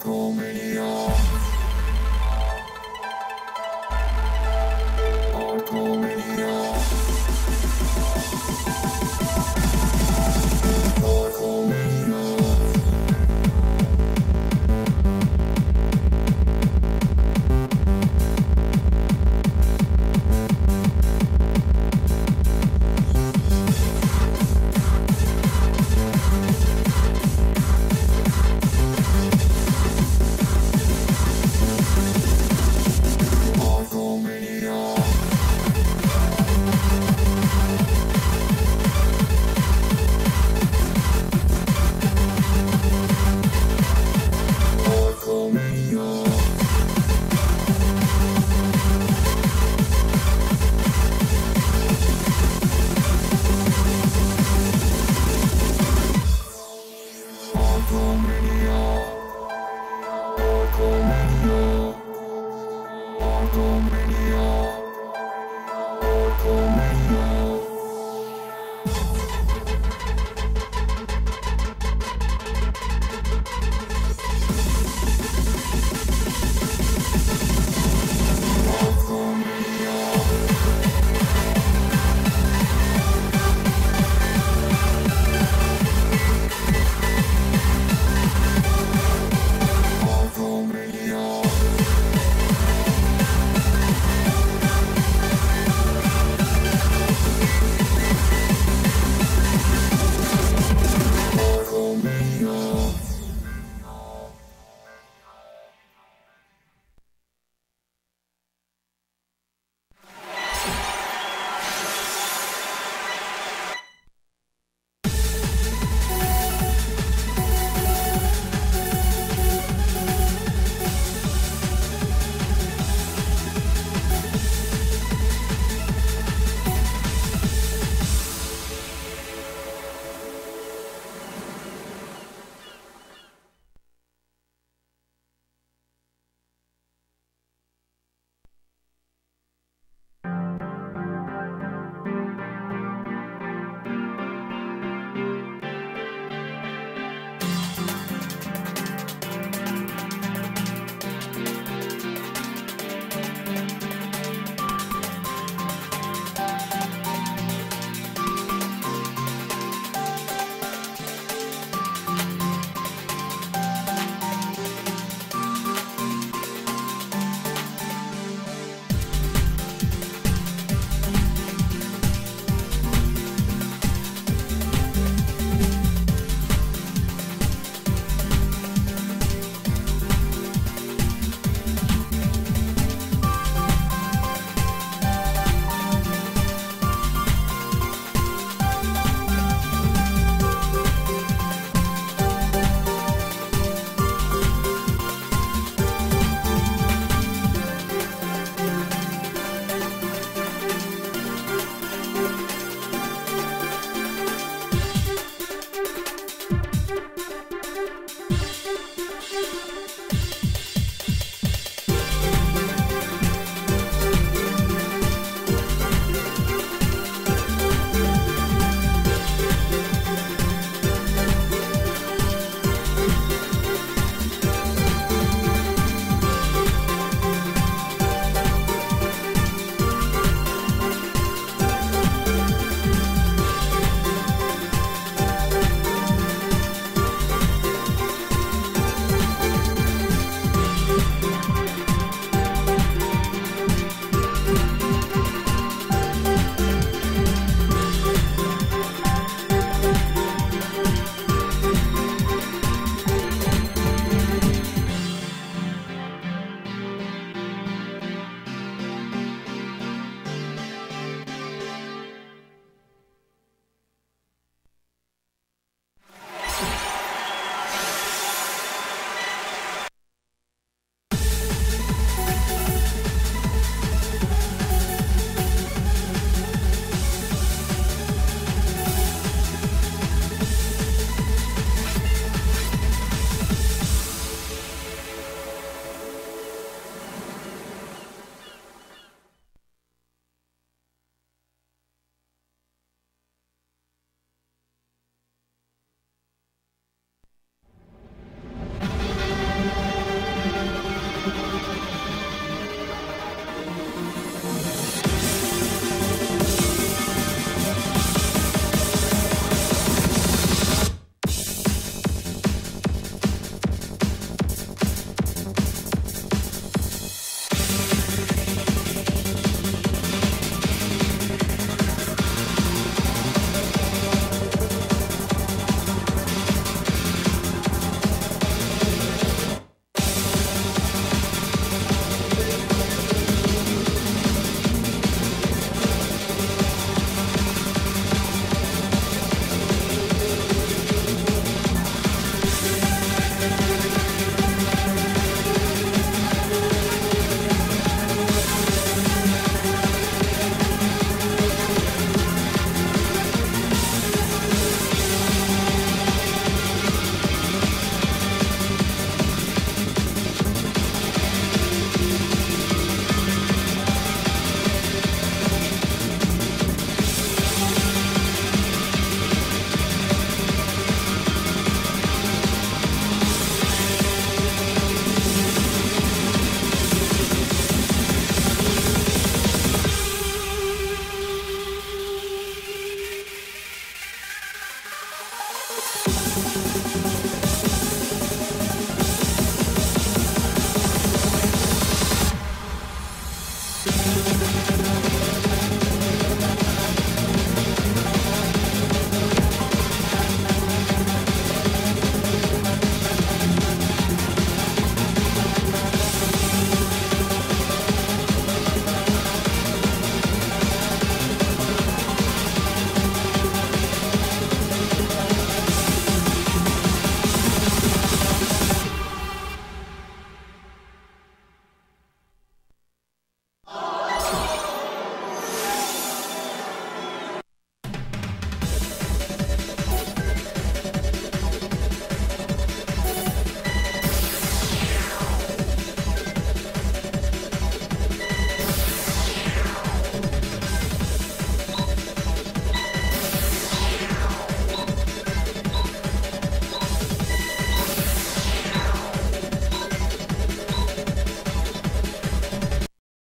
Hardcore Mania.